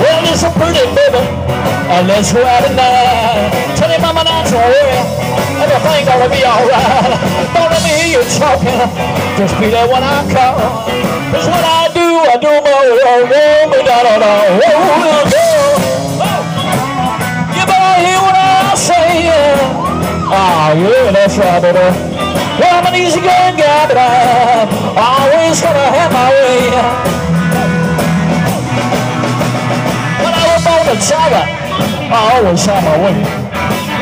Well, it's a pretty baby, and let's go out tonight. Tell your mama not to worry, everything gonna be alright. Don't let me hear you talking, just be there when I call. Cause when I do, I do my own, oh, da da da, oh, little girl. You better hear what I say. Ah, yeah, that's right, baby. Well, I'm an easygoing guy, but I'm always gonna have my way. I always had my way.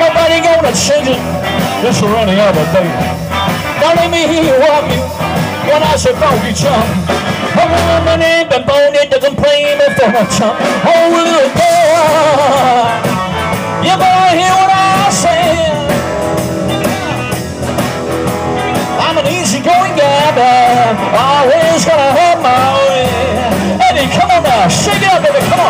Nobody gonna change it, just for any other day. Now let me hear you walking when I funky chump. A woman ain't been it doesn't play me for a chump. Oh, little girl, you better hear what I say. I'm an easygoing guy, but always gonna have my way. Eddie, come on now, shake it up, baby, come on.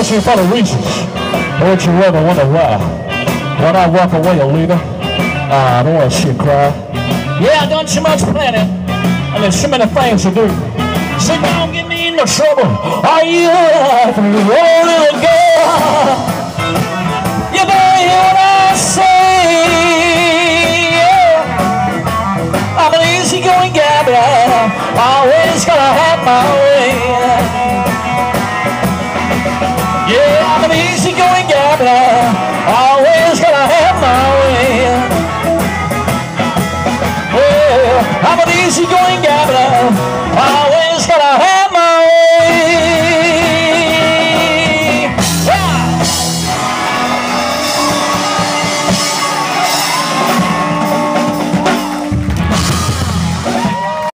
You for the reasons. Won't you ever wonder why? When I walk away a leader, I don't want to see you cry. Yeah, I done too much planning, and there's too many things to do. So don't get me into trouble. Are you for your little girl? You better hear what I say. Yeah. I'm an easygoing guy, but I'm always gonna have my way. Easygoing